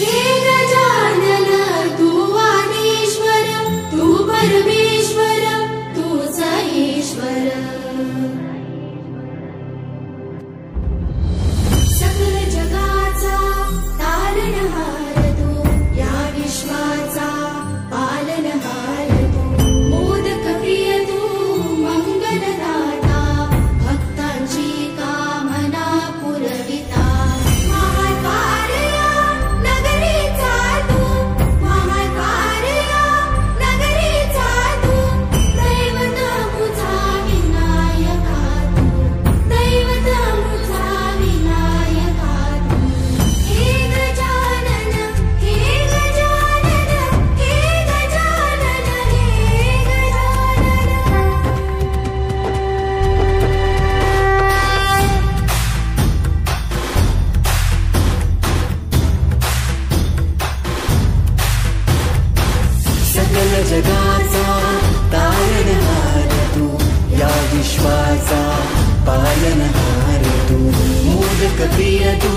जानन तु परमे ಗಾಯನ ಹಾರಿತು. ಮೋದಕ ಪ್ರಿಯದೂ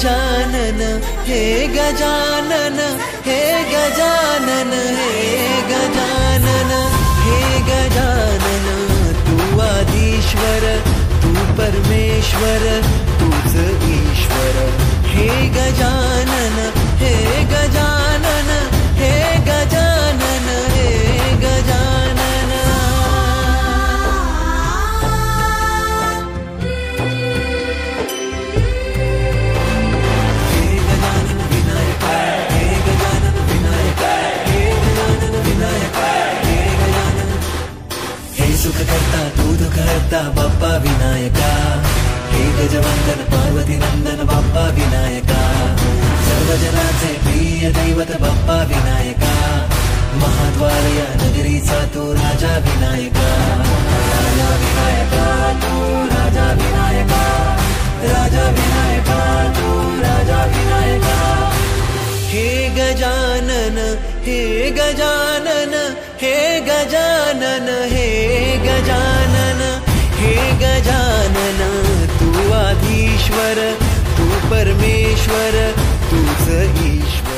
गजानन हे गजानन हे गजानन हे गजानन हे गजानन तू आदिश्वर तू परमेश्वर तूच ईश्वर हे गजानन हे गजानन दुःख हरता बाप्पा विनायका हे गजवंदन पार्वती नंदन बाप्पा विनायका सर्व जनाचे प्रिय दैवत बाप्पा विनायका महाद्वार या नगरीचा तो राजा विनायका राजा विनायका तू राजा विनायका राजा विनायका तू राजा विनायका हे गजानन हे गजानन हे गजानन हे तू आधीश्वर तू परमेश्वर तूच ईश्वर